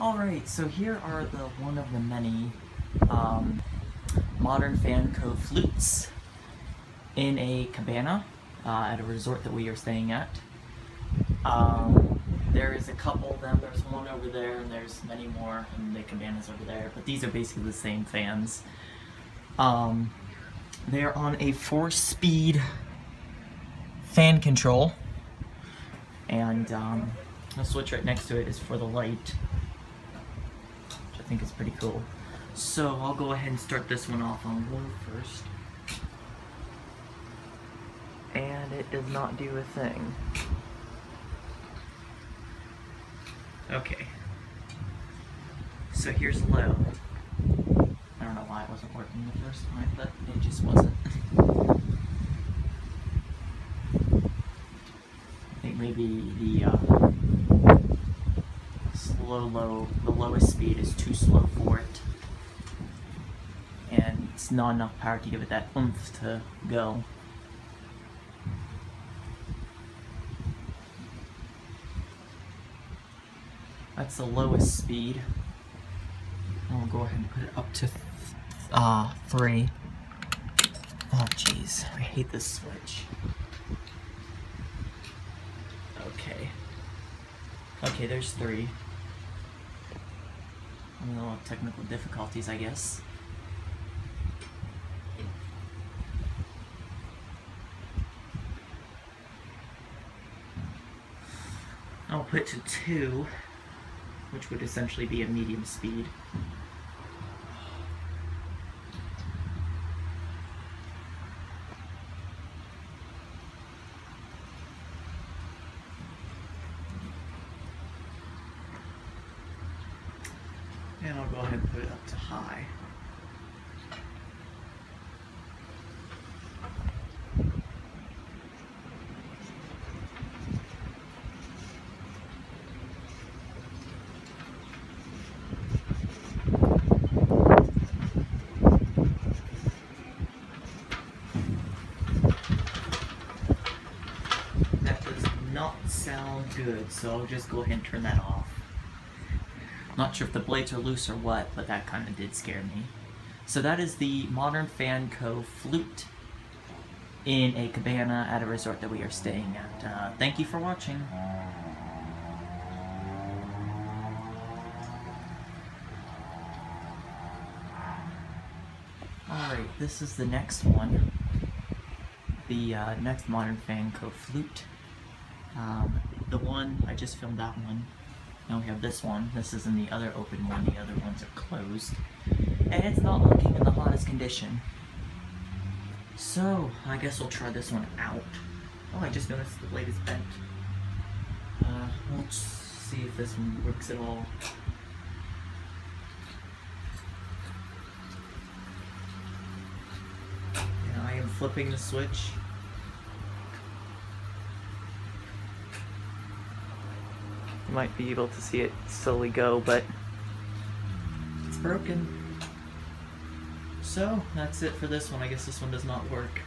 Alright, so here are the one of the many um, modern Fan Co. flutes in a cabana uh, at a resort that we are staying at. Um, there is a couple of them, there's one over there and there's many more in the cabanas over there, but these are basically the same fans. Um, they're on a four-speed fan control and um, the switch right next to it is for the light think is pretty cool. So I'll go ahead and start this one off on one first. And it does not do a thing. Okay. So here's low. I don't know why it wasn't working the first time, but it just wasn't. I think maybe the uh, low, low, the lowest speed is too slow for it. And it's not enough power to give it that oomph to go. That's the lowest speed. I'll go ahead and put it up to th uh, 3. Oh jeez, I hate this switch. Okay. Okay, there's 3. Any little technical difficulties, I guess. I'll put to two, which would essentially be a medium speed. And I'll go ahead and put it up to high. That does not sound good, so I'll just go ahead and turn that off. Not sure if the blades are loose or what, but that kind of did scare me. So that is the Modern Fan Co. flute in a cabana at a resort that we are staying at. Uh, thank you for watching. Alright, this is the next one. The uh, next Modern Fan Co. flute. Um, the one, I just filmed that one. Now we have this one. This is in the other open one. The other ones are closed. And it's not looking in the hottest condition. So, I guess we'll try this one out. Oh, I just noticed the blade is bent. Uh, let's see if this one works at all. Yeah, I am flipping the switch. You might be able to see it slowly go, but it's broken. So, that's it for this one. I guess this one does not work.